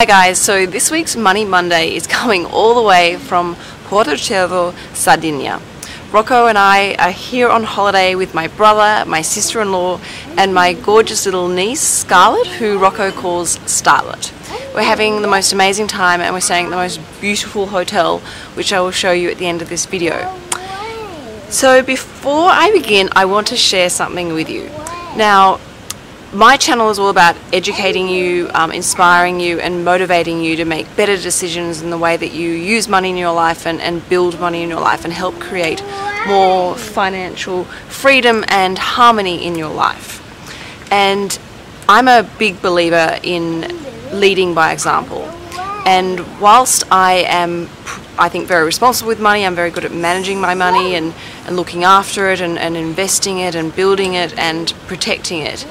Hi guys, so this week's Money Monday is coming all the way from Porto Cervo, Sardinia. Rocco and I are here on holiday with my brother, my sister-in-law and my gorgeous little niece Scarlett, who Rocco calls Starlet. We're having the most amazing time and we're staying at the most beautiful hotel, which I will show you at the end of this video. So before I begin, I want to share something with you. Now, my channel is all about educating you, um, inspiring you, and motivating you to make better decisions in the way that you use money in your life and, and build money in your life and help create more financial freedom and harmony in your life. And I'm a big believer in leading by example. And whilst I am, I think, very responsible with money, I'm very good at managing my money and, and looking after it and, and investing it and building it and protecting it.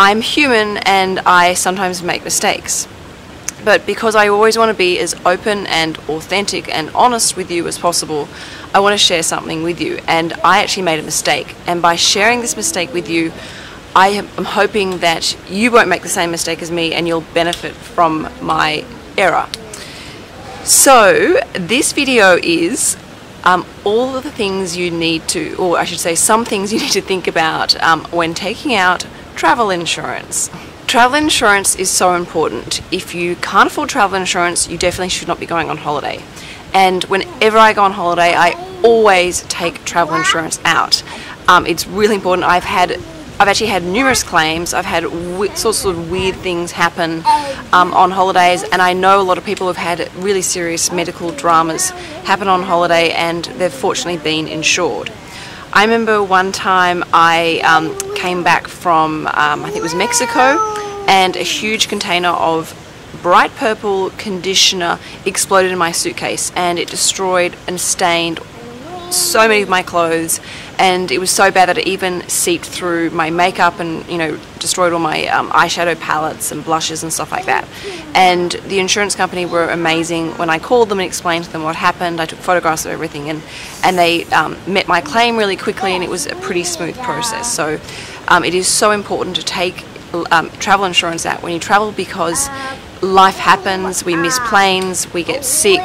I'm human and I sometimes make mistakes. But because I always want to be as open and authentic and honest with you as possible, I want to share something with you. And I actually made a mistake. And by sharing this mistake with you, I am hoping that you won't make the same mistake as me and you'll benefit from my error. So, this video is um, all of the things you need to, or I should say, some things you need to think about um, when taking out travel insurance. Travel insurance is so important. If you can't afford travel insurance, you definitely should not be going on holiday. And whenever I go on holiday, I always take travel insurance out. Um, it's really important. I've had I've actually had numerous claims. I've had sorts of weird things happen um, on holidays, and I know a lot of people have had really serious medical dramas happen on holiday, and they've fortunately been insured. I remember one time I um, came back from, um, I think it was Mexico, and a huge container of bright purple conditioner exploded in my suitcase and it destroyed and stained so many of my clothes and it was so bad that it even seeped through my makeup and you know destroyed all my um, eyeshadow palettes and blushes and stuff like that. And the insurance company were amazing. When I called them and explained to them what happened I took photographs of everything and and they um, met my claim really quickly and it was a pretty smooth process. So um, it is so important to take um, travel insurance out when you travel because life happens we miss planes we get sick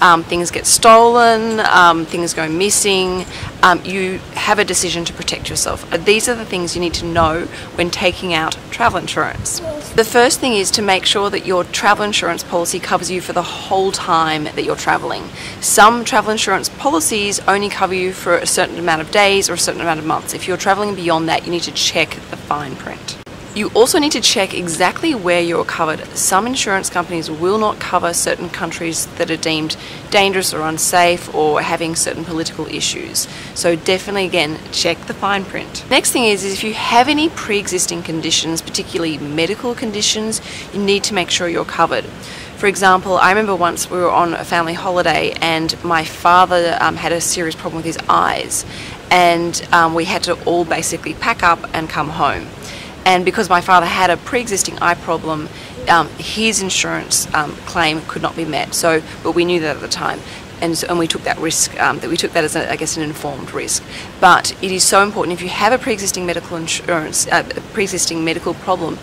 um, things get stolen, um, things go missing, um, you have a decision to protect yourself. Uh, these are the things you need to know when taking out travel insurance. The first thing is to make sure that your travel insurance policy covers you for the whole time that you're traveling. Some travel insurance policies only cover you for a certain amount of days or a certain amount of months. If you're traveling beyond that, you need to check the fine print. You also need to check exactly where you're covered. Some insurance companies will not cover certain countries that are deemed dangerous or unsafe or having certain political issues. So definitely again, check the fine print. Next thing is, is if you have any pre-existing conditions, particularly medical conditions, you need to make sure you're covered. For example, I remember once we were on a family holiday and my father um, had a serious problem with his eyes and um, we had to all basically pack up and come home and because my father had a pre-existing eye problem, um, his insurance um, claim could not be met. So, but we knew that at the time, and so, and we took that risk. Um, that we took that as, a, I guess, an informed risk. But it is so important if you have a pre-existing medical insurance, uh, pre-existing medical problem.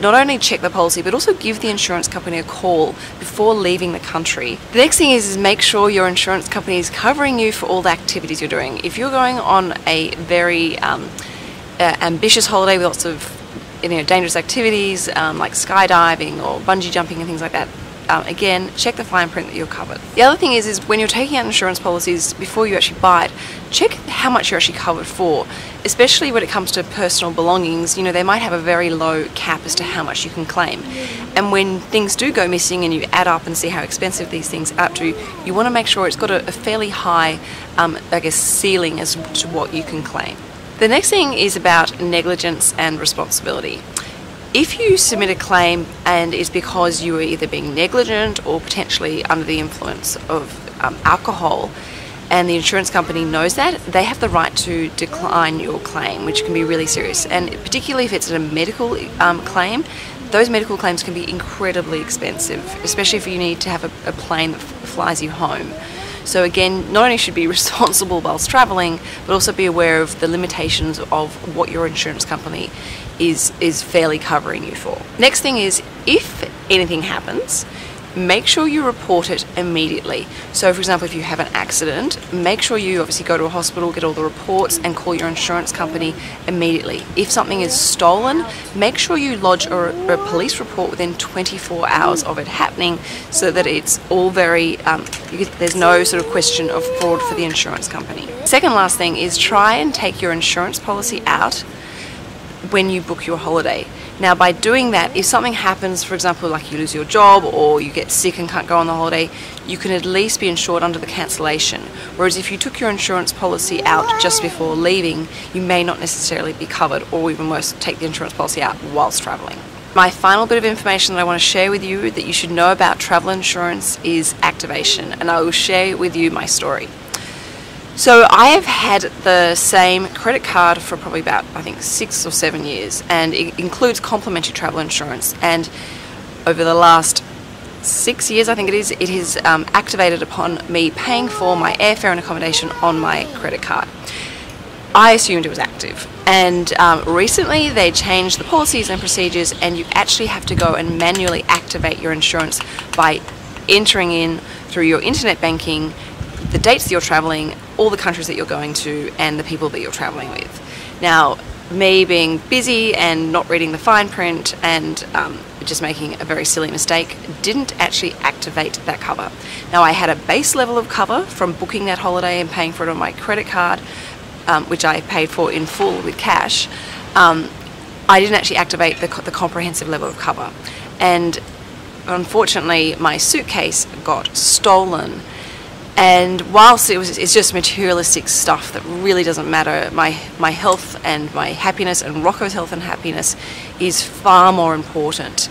Not only check the policy, but also give the insurance company a call before leaving the country. The next thing is, is make sure your insurance company is covering you for all the activities you're doing. If you're going on a very um, uh, ambitious holiday with lots of you know dangerous activities um, like skydiving or bungee jumping and things like that. Um, again, check the fine print that you're covered. The other thing is, is when you're taking out insurance policies before you actually buy it, check how much you're actually covered for. Especially when it comes to personal belongings, you know they might have a very low cap as to how much you can claim. And when things do go missing and you add up and see how expensive these things are up to, you want to make sure it's got a, a fairly high, um, I guess, ceiling as to what you can claim. The next thing is about negligence and responsibility. If you submit a claim and it's because you were either being negligent or potentially under the influence of um, alcohol, and the insurance company knows that, they have the right to decline your claim, which can be really serious. And particularly if it's a medical um, claim, those medical claims can be incredibly expensive, especially if you need to have a, a plane that flies you home. So again, not only should be responsible whilst traveling, but also be aware of the limitations of what your insurance company is is fairly covering you for. Next thing is if anything happens, make sure you report it immediately. So, for example, if you have an accident, make sure you obviously go to a hospital, get all the reports, and call your insurance company immediately. If something is stolen, make sure you lodge a, a police report within 24 hours of it happening so that it's all very, um, there's no sort of question of fraud for the insurance company. Second last thing is try and take your insurance policy out when you book your holiday. Now, by doing that, if something happens, for example, like you lose your job or you get sick and can't go on the holiday, you can at least be insured under the cancellation. Whereas if you took your insurance policy out just before leaving, you may not necessarily be covered, or even worse, take the insurance policy out whilst travelling. My final bit of information that I want to share with you that you should know about travel insurance is activation, and I will share with you my story. So I have had the same credit card for probably about I think six or seven years, and it includes complimentary travel insurance. And over the last six years, I think it is, it is um, activated upon me paying for my airfare and accommodation on my credit card. I assumed it was active, and um, recently they changed the policies and procedures, and you actually have to go and manually activate your insurance by entering in through your internet banking the dates you're traveling, all the countries that you're going to, and the people that you're traveling with. Now, me being busy and not reading the fine print and um, just making a very silly mistake, didn't actually activate that cover. Now, I had a base level of cover from booking that holiday and paying for it on my credit card, um, which I paid for in full with cash. Um, I didn't actually activate the, the comprehensive level of cover. And unfortunately, my suitcase got stolen and whilst it was, it's just materialistic stuff that really doesn't matter, my, my health and my happiness and Rocco's health and happiness is far more important.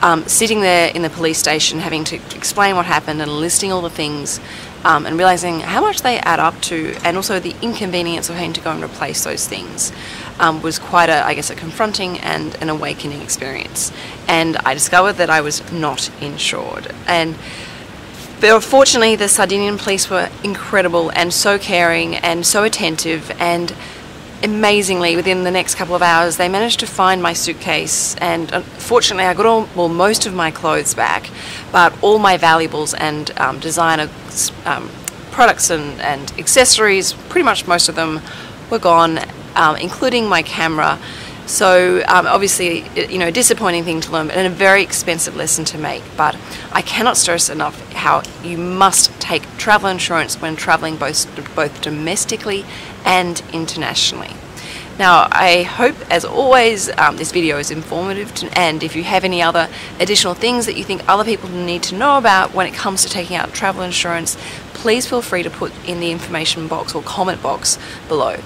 Um, sitting there in the police station having to explain what happened and listing all the things um, and realizing how much they add up to and also the inconvenience of having to go and replace those things um, was quite a, I guess, a confronting and an awakening experience. And I discovered that I was not insured. And but fortunately, the Sardinian police were incredible and so caring and so attentive. And amazingly within the next couple of hours they managed to find my suitcase. And fortunately I got all well most of my clothes back but all my valuables and um, designer um, products and, and accessories pretty much most of them were gone um, including my camera so um, obviously, you know, a disappointing thing to learn and a very expensive lesson to make. But I cannot stress enough how you must take travel insurance when traveling both both domestically and internationally. Now, I hope, as always, um, this video is informative, to, and if you have any other additional things that you think other people need to know about when it comes to taking out travel insurance, please feel free to put in the information box or comment box below.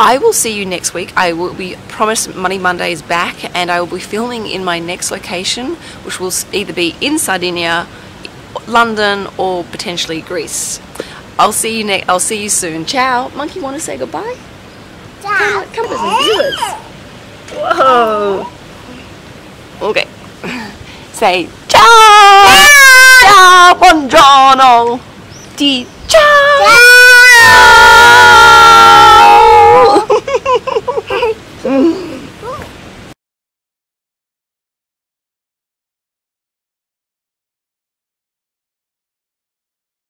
I will see you next week. I will be promised Money Monday is back, and I will be filming in my next location, which will either be in Sardinia, London, or potentially Greece. I'll see you next. I'll see you soon. Ciao. Monkey, want to say goodbye? Ciao. Come, come with some viewers. Whoa. Okay. say ciao. Ciao. Buongiorno. Di ciao. ciao. Mm-hmm.